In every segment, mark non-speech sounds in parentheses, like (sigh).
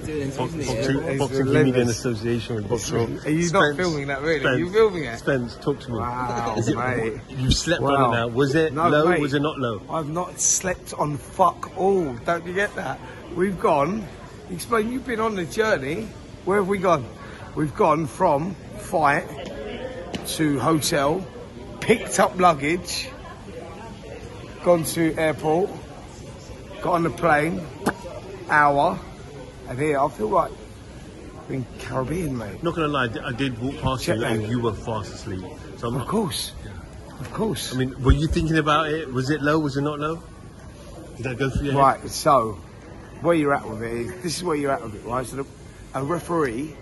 Box- He's Boxing, relentless. Boxing Comedian Association with Box Row. Are you not filming that, really? Are you filming it? Spence, talk to me. Wow, (laughs) Is it, mate. You slept Wow. on it now. Was it No, low? mate. Was it not low? I've not slept on fuck all. Don't you get that? We've gone. Explain. You've been on the journey. Where have we gone? We've gone from fight to hotel, picked up luggage, gone to airport, got on the plane, hour, and here I feel like in Caribbean, mate. Not gonna lie, I did walk past Jet you and you were fast asleep. So I'm Of not, course, of course. I mean, were you thinking about it? Was it low? Was it not low? Did that go through your head? Right, so where you're at with it is this is where you're at with it, right? So the, a referee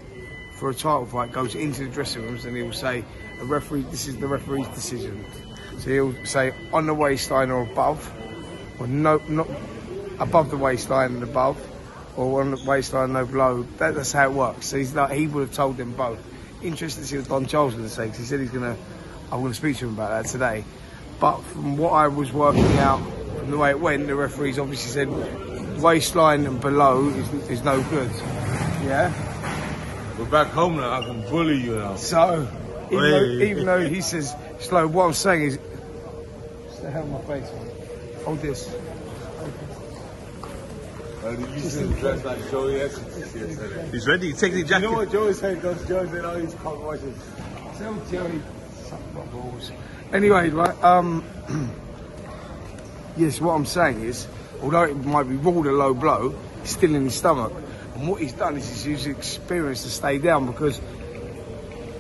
for a title fight goes into the dressing rooms and he'll say, "A referee, this is the referee's decision." So he'll say on the waistline or above, or no, not above the waistline and above, or on the waistline no below. That, that's how it works. So he's like, he would have told them both. Interesting to see what Don Charles going to say because he said he's going to. I'm going to speak to him about that today. But from what I was working out, from the way it went, the referees obviously said waistline and below is, is no good. Yeah. We're back home now. I can bully you now. So even though, even though he (laughs) says slow, what I'm saying is, What's the hell my face? man? Hold this. Uh, you should dress like Joey Essex yesterday. He's ready. Take the You jacket. know what Joey said? Goes Joey said, "Oh, he's compromising." Tell Joey, suck my balls. Anyway, right. Um. (clears throat) yes, what I'm saying is, although it might be ruled a low blow, it's still in his stomach. And what he's done is he's used experience to stay down because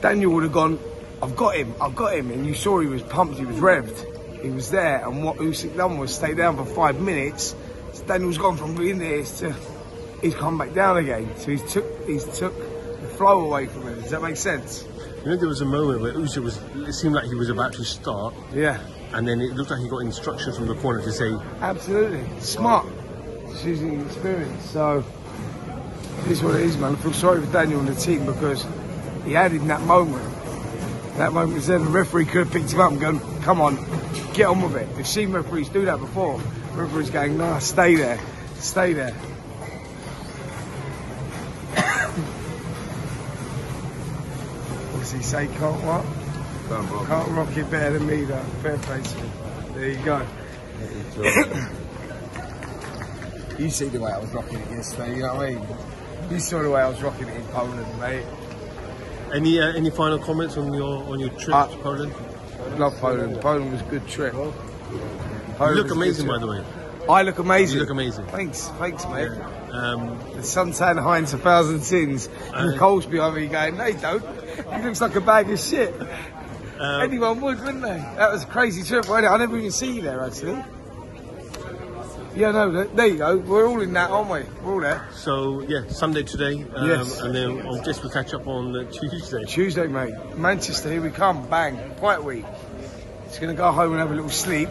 Daniel would have gone, I've got him, I've got him. And you saw he was pumped, he was revved, he was there. And what Usyk done was stay down for five minutes. Daniel's gone from being there to, uh, he's come back down again. So he's took, he's took the flow away from him. Does that make sense? You know, there was a moment where Usyk was. It seemed like he was about to start, Yeah. and then it looked like he got instructions from the corner to say, Absolutely. Smart. Just using experience. So, it is what it is, man. I feel sorry for Daniel and the team because he had in that moment. That moment was there. The referee could have picked him up and gone, come on, get on with it. We've seen referees do that before. Referees going, nah, stay there. Stay there. (coughs) what does he say? Can't what? Can't rock it better than me, though. Fair play to him. There you go. (coughs) You see the way I was rocking it yesterday, you know what I mean? You saw the way I was rocking it in Poland, mate. "Any uh, any final comments on your on your trip Uh, to Poland?" Love Poland. Poland was a good trip. You look was a good amazing, by the way. I look amazing. You look amazing. Thanks, thanks, mate. Um, The suntan Heinz a thousand sins. And Uh, Cole's behind me going, they don't. He looks like a bag of shit. um, Anyone would, wouldn't they? That was a crazy trip, wasn't it? I never even see you there, actually. Yeah, no, there you go. We're all in that, aren't we? We're all there. so yeah, Sunday today, um, Yes. and then I'll just we'll catch up on uh, Tuesday. Tuesday, mate. Manchester, here we come. Bang. Fight week. He's going to go home and have a little sleep.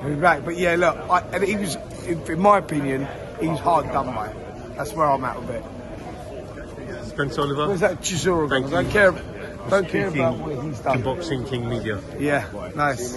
And be back. But yeah, look, I, and he was, in, in my opinion, he was hard done by. That's where I'm at with it. Spence Oliver, Where's that Chisora? I don't care, don't care about what he's done. Boxing King Media. Yeah, nice.